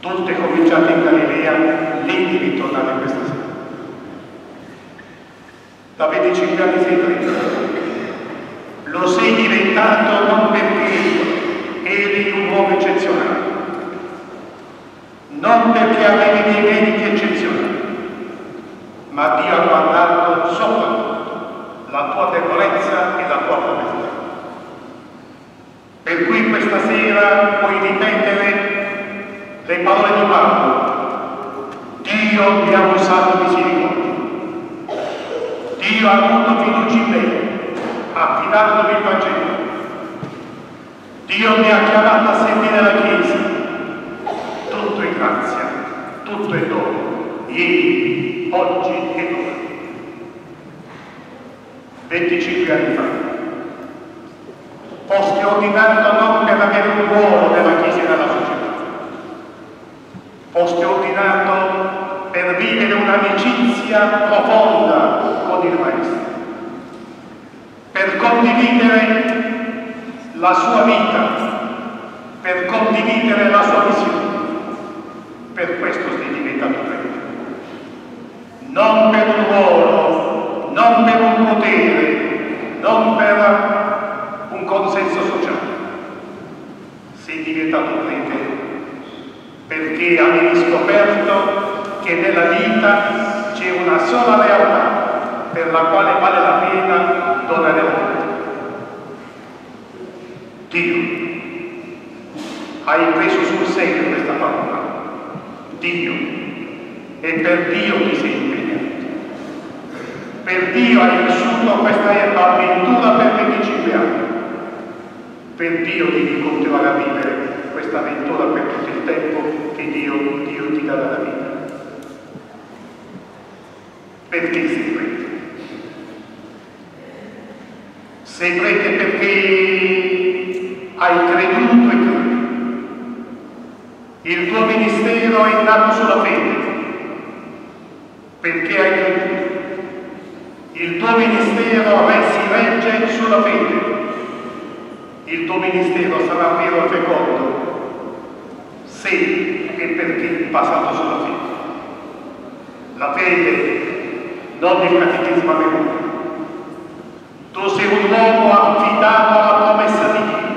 Tutte cominciate in Galilea, lì di ritornare questa sera. Da 25 anni sei preso. Lo sei diventato non perché eri un uomo eccezionale, non perché avevi dei meriti eccezionali, ma Dio ha guardato soprattutto la tua debolezza e la tua povertà. Per cui questa sera puoi ripetere le parole di Paolo. Dio mi ha usato misericordia. Dio ha avuto fiducia in me, affidandomi il Vangelo. Dio mi ha chiamato a servire la Chiesa. Tutto è grazia, tutto è dono, ieri, oggi e domani. 25 anni fa. Fosti ordinato non per avere un ruolo nella Chiesa foste ordinato per vivere un'amicizia profonda con il Maestro, per condividere la sua vita, per condividere la sua visione. Per questo sei diventato prete. Non per un ruolo, non per un potere, non per un consenso sociale. Sei diventato prete perché avevi scoperto che nella vita c'è una sola realtà per la quale vale la pena donare la vita. Dio. Hai preso sul serio questa parola. Dio. E per Dio ti sei impegnato. Per Dio hai vissuto questa avventura per 25 anni. Per Dio devi continuare a vivere questa avventura per tutto il tempo che Dio, Dio ti dà dalla vita. Perché sei prete? Sei prete perché hai creduto e credi. Il tuo ministero è nato sulla fede, perché hai creduto. Il tuo ministero si regge sulla fede. Il tuo ministero sarà vero e fecondo se e perché basato sulla fede. La fede non il catechismo a memoria. Tu sei un uomo affidato alla promessa di Dio.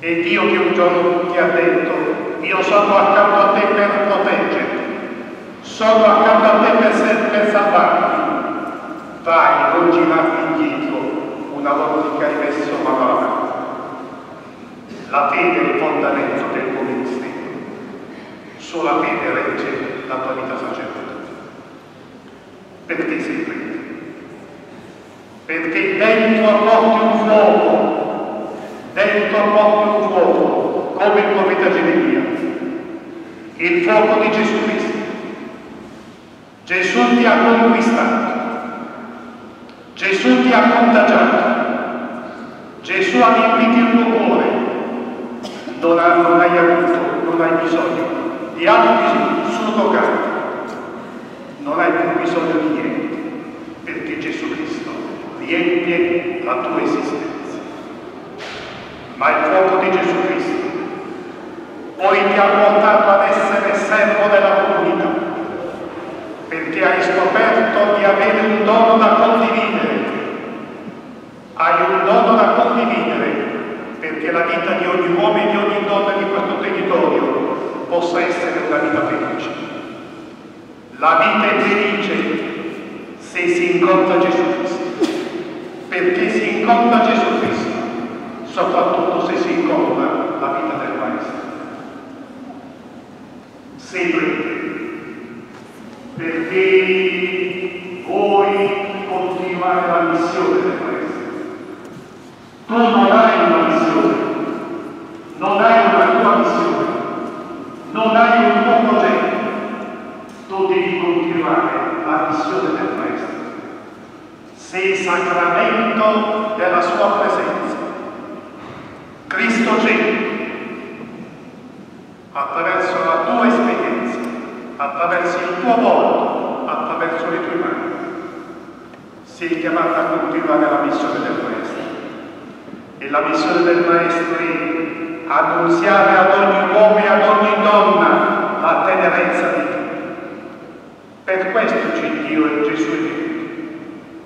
E Dio che un giorno ti ha detto, io sono accanto a te per proteggerti, sono accanto a te per, per salvarti. Vai, non girarti indietro una volta che hai messo mano alla mano. La fede è il fondamento del tuo ministero. Sola fede regge la tua vita sacerdotale. Perché sei prete? Perché dentro porti un fuoco, dentro porti un fuoco, come il profeta Geremia, il fuoco di Gesù Cristo. Gesù ti ha conquistato, Gesù ti ha contagiato, Gesù ha riempito non, ha, non hai avuto, non hai bisogno di altri surrogati, non hai più bisogno di niente, perché Gesù Cristo riempie la tua esistenza. Ma il fuoco di Gesù Cristo poi ti ha portato ad essere servo della comunità, perché hai scoperto di avere un dono da condividere. Hai un dono da condividere perché la vita di ogni uomo e di ogni donna di questo territorio possa essere una vita felice. La vita è felice se si incontra Gesù Cristo, perché si incontra Gesù Cristo, soprattutto se si incontra la vita del Maestro. Sempre, perché vuoi continuare la missione avrai un tuo progetto, tu devi continuare la missione del terrestre. Sei sacramento della sua presenza. Cristo c'è attraverso la tua esperienza, attraverso il tuo volto, attraverso le tue mani. Sei chiamata a continuare la missione del Maestro. E la missione del Maestro è annunziare ad ogni uomo e ad ogni donna la tenerezza di Dio. Per questo c'è Dio e Gesù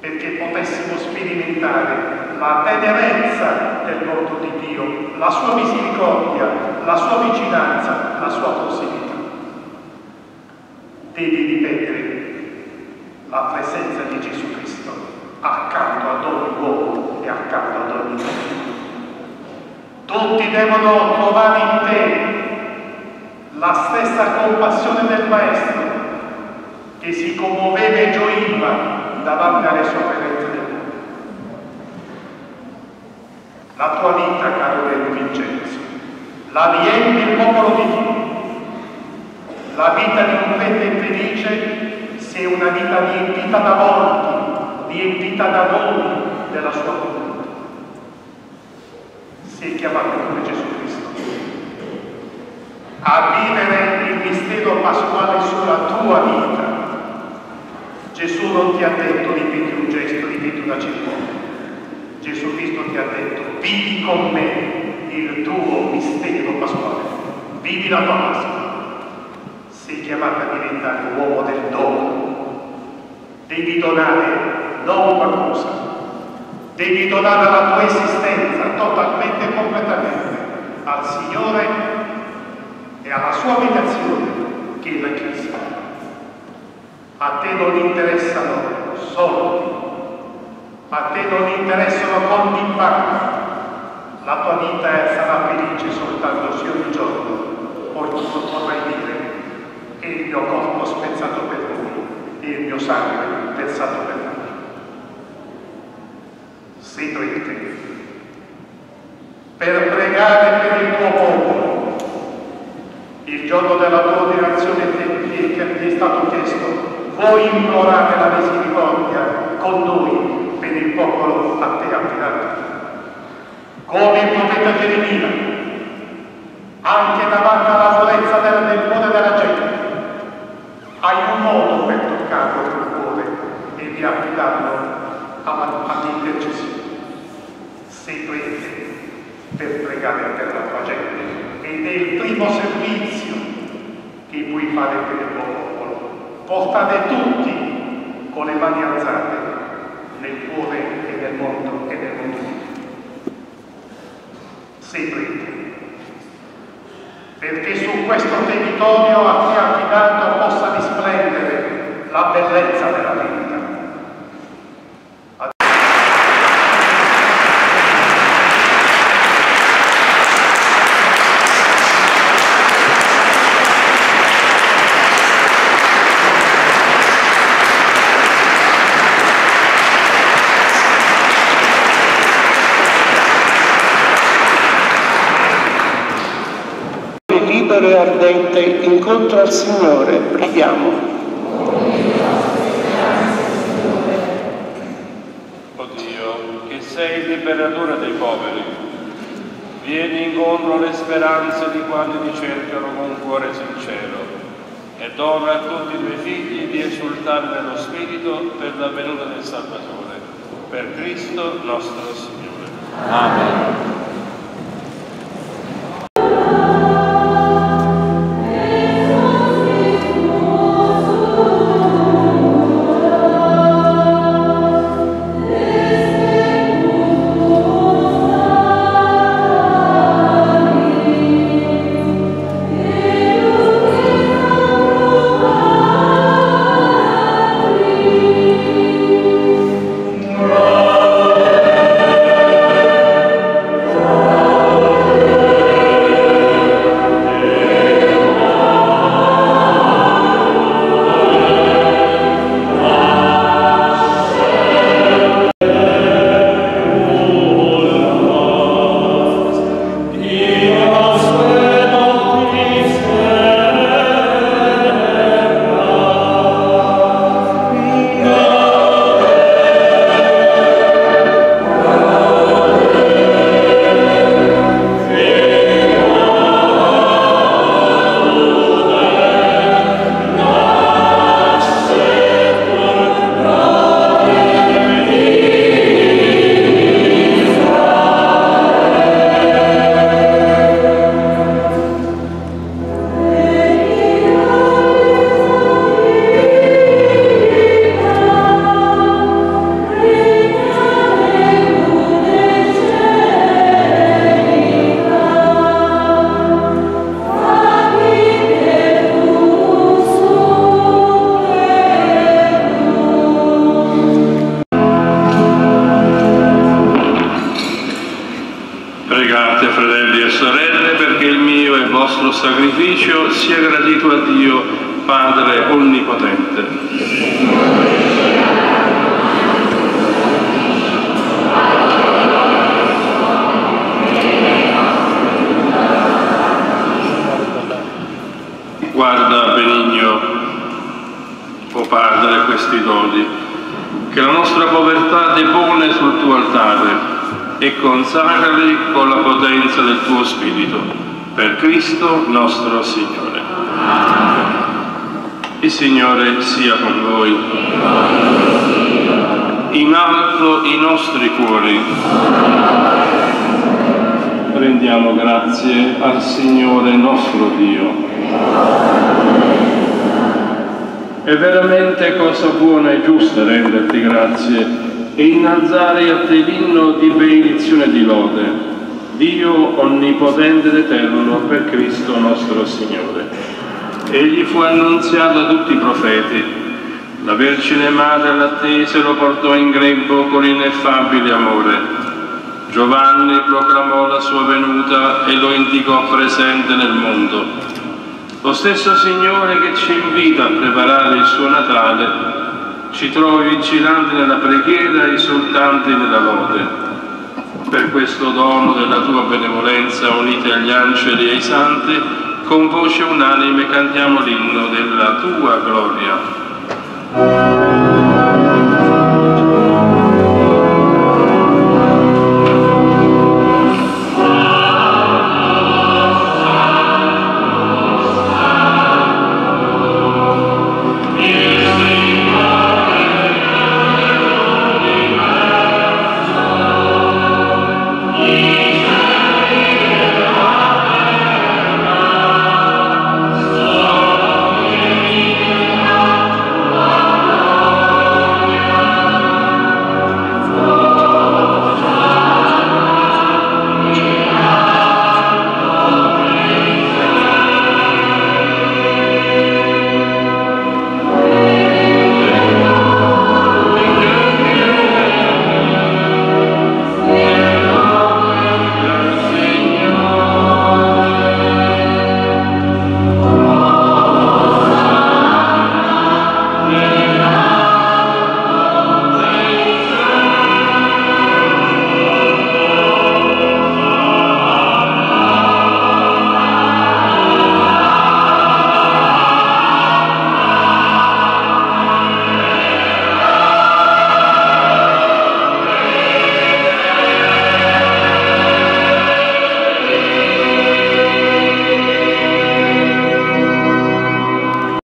perché potessimo sperimentare la tenerezza del volto di Dio, la sua misericordia, la sua vicinanza, la sua prossimità. Devi ripetere la presenza di Gesù Cristo accanto ad ogni uomo e accanto ad ogni donna. Tutti devono trovare in te la stessa compassione del Maestro che si commuoveva e gioiva davanti alle sofferenze del mondo. La tua vita, caro Re Vincenzo, la riempie il popolo di Dio. La vita di un prete felice se è una vita riempita da volti, riempita da doni della sua Sei chiamato come Gesù Cristo a vivere il mistero pasquale sulla tua vita. Gesù non ti ha detto ripeti un gesto, ripeti una cerimonia. Gesù Cristo ti ha detto vivi con me il tuo mistero pasquale, vivi la tua Pasqua sei chiamato a diventare uomo del dono. Devi donare non qualcosa, devi donare la tua esistenza totalmente e completamente al Signore e alla sua abitazione che è la Chiesa. A te non interessano soldi, a te non interessano conti in banca, la tua vita sarà felice soltanto se ogni giorno tu potrai dire e il mio corpo spezzato per voi e il mio sangue versato per voi. Sei prete per pregare per il tuo popolo. Il giorno tua ordinazione ti è stato chiesto, voi implorate la misericordia con noi per il popolo a te affidato. Come il profeta Geremia, anche davanti alla durezza del, del cuore della gente, hai un modo per toccarlo col cuore e di affidarlo all'intercessione. Sei prete per pregare per la tua gente ed è il primo servizio che puoi fare per il tuo popolo. Portate tutti con le mani alzate nel cuore e nel mondo e nel mondo di Dio. Perché su questo territorio a te affidato possa risplendere la bellezza della vita. Al Signore. Preghiamo. O Dio, che sei il liberatore dei poveri, vieni incontro alle speranze di quanti ti cercano con cuore sincero e dona a tutti i tuoi figli di esultare nello Spirito per la venuta del Salvatore, per Cristo nostro Signore. Amen. Questi doni, che la nostra povertà depone sul tuo altare e consacrali con la potenza del tuo Spirito, per Cristo nostro Signore. Il Signore sia con voi. In alto i nostri cuori. Rendiamo grazie al Signore nostro Dio. È veramente cosa buona e giusta renderti grazie e innalzare a te l'inno di benedizione e di lode. Dio onnipotente ed eterno per Cristo nostro Signore. Egli fu annunziato a tutti i profeti. La Vergine Madre l'attese e lo portò in grembo con ineffabile amore. Giovanni proclamò la sua venuta e lo indicò presente nel mondo. Lo stesso Signore che ci invita a preparare il suo Natale ci trovi vigilanti nella preghiera e esultanti nella lode. Per questo dono della tua benevolenza, uniti agli angeli e ai santi, con voce unanime cantiamo l'inno della tua gloria.